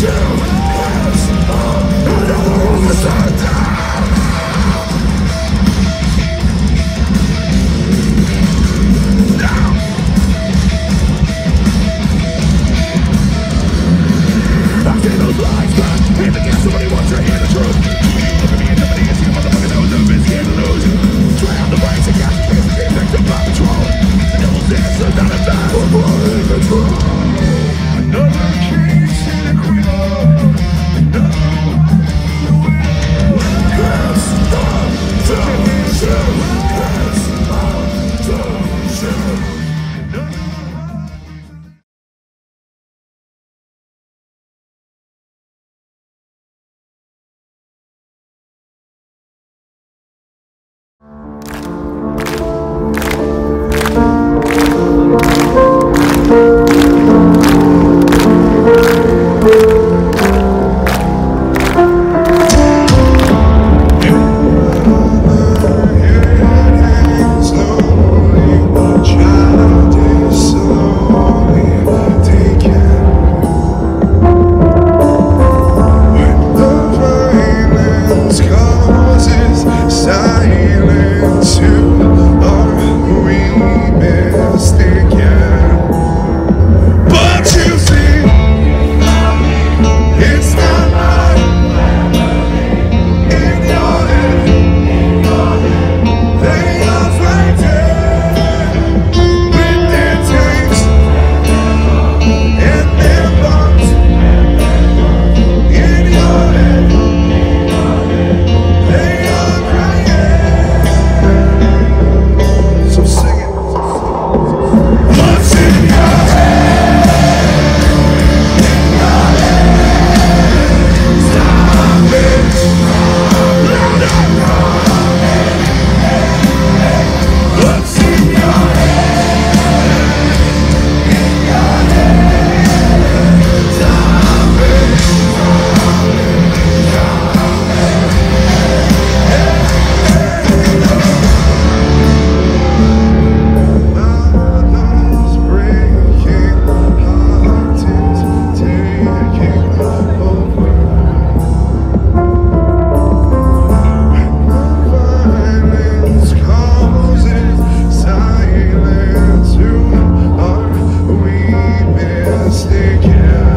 you. is another one to a ruinous once again.